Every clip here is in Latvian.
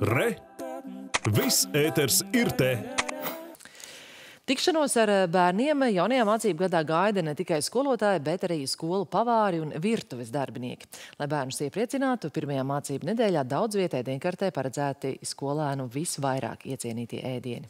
Re! Viss ēters ir te! Tikšanos ar bērniem jaunajā mācību gadā gaida ne tikai skolotāji, bet arī skolu pavāri un virtuves darbinieki. Lai bērnus iepriecinātu, pirmajā mācību nedēļā daudz vietē dienkartē paredzēti skolēnu visvairāk iecienītie ēdieni.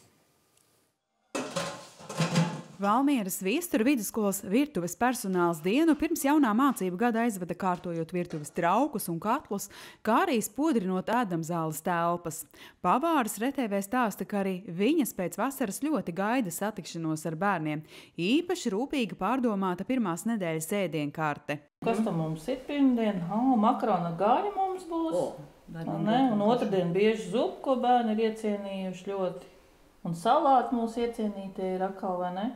Valmieras viesturu vidusskolas virtuves personāls dienu pirms jaunā mācību gada aizvada kārtojot virtuves traukus un katlus, kā arī spodrinot ēdamzāles telpas. Pavārs RTV stāsta, ka arī viņas pēc vasaras ļoti gaida satikšanos ar bērniem. Īpaši rūpīgi pārdomāta pirmās nedēļas ēdienkarte. Kas tam mums ir pirmdien? Oh, makarona gaļa mums būs. O, ne? Un otrdien bieži zupu, ko bērni ir iecienījuši ļoti. Un salāti mūsu iecienītie ir atkal, vai ne?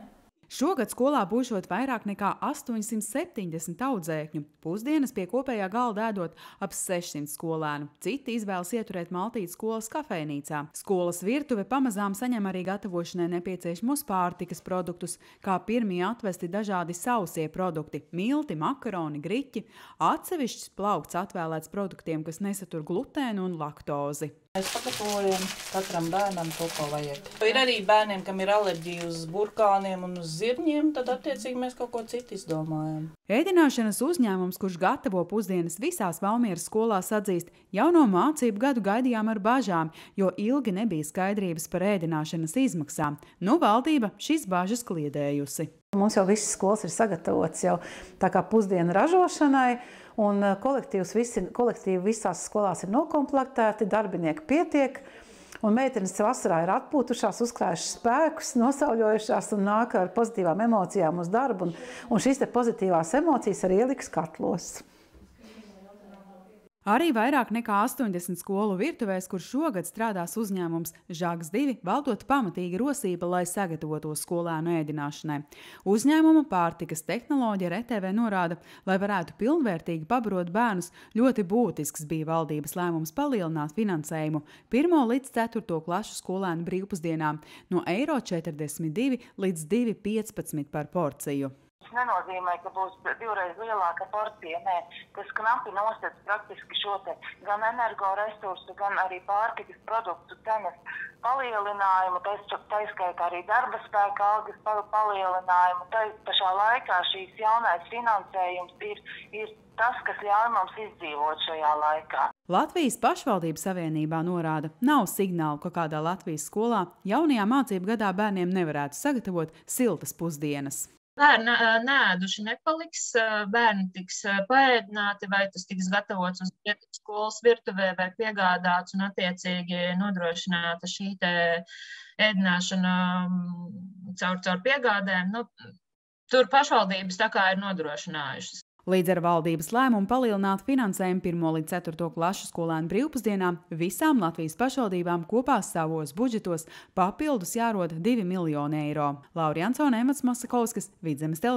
Šogad skolā būšot vairāk nekā 870 audzēkņu, pusdienas pie kopējā galda ēdot ap 600 skolēnu. Citi izvēlas ieturēt maltīti skolas kafejnīcā. Skolas virtuve pamazām saņem arī gatavošanai nepieciešamos pārtikas produktus, kā pirmie atvesti dažādi sausie produkti – milti, makaroni, griķi. Atsevišķs plaukts atvēlēts produktiem, kas nesatur glutēnu un laktozi. Mēs pagatavojam katram bērnam to, ko vajag. Ir arī bērniem, kam ir alerģija uz burkāniem un uz zirņiem, tad attiecīgi mēs kaut ko citu izdomājam. Ēdināšanas uzņēmums, kurš gatavo pusdienas visās Valmieras skolās atzīst, jauno mācību gadu gaidījām ar bažām, jo ilgi nebija skaidrības par ēdināšanas izmaksām. Nu, valdība šīs bažas kliedējusi. Mums jau visas skolas ir sagatavotas jau tā kā pusdienu ražošanai, un eh, kolektīvs visi, kolektīvi visās skolās ir nokomplektēti, darbinieki pietiek, un meitenes vasarā ir atpūtušās, uzkrājušas spēkus, nosauļojušās un nāk ar pozitīvām emocijām uz darbu, un, un šīs te pozitīvās emocijas arī ieliks katlos. Arī vairāk nekā 80 skolu virtuvēs, kur šogad strādās uzņēmums Žāks 2, valdot pamatīga rosība, lai sagatavotos skolēnu ēdināšanai. Uzņēmuma pārtikas tehnoloģija RTV norāda, lai varētu pilnvērtīgi pabarot bērnus, ļoti būtisks bija valdības lēmums palielināt finansējumu 1 līdz 4 klašu skolēnu brīvpusdienām no eiro 42 līdz 2,15 par porciju. Tas nenozīmē, ka būs divreiz lielāka porcija. Nē, tas knapi nosacīs praktiski šo gan energoresursu, gan arī pārtikas produktu cenas palielinājumu, tā izskaitā arī darba spēka algas palielinājumu. Tā pašā laikā šīs jaunais finansējums ir, ir tas, kas ļauj mums izdzīvot šajā laikā. Latvijas pašvaldības savienībā norāda, nav signālu, ka kādā Latvijas skolā jaunajā mācību gadā bērniem nevarētu sagatavot siltas pusdienas. Bērni nēduši nepaliks, bērni tiks paēdināti, vai tas tiks gatavots uz skolas virtuvē vai piegādāts un attiecīgi nodrošināta šī ēdināšana caur, caur piegādēm. Nu, tur pašvaldības tā kā ir nodrošinājušas. Līdz ar valdības lēmumu palielināt finansējumu 1 līdz 4 klašu skolēnu brīvpusdienām visām Latvijas pašvaldībām kopā savos budžetos papildus jārod 2 miljoni eiro. Lauri Ansone, Emats Masakovskis, Vidzemes televīzija.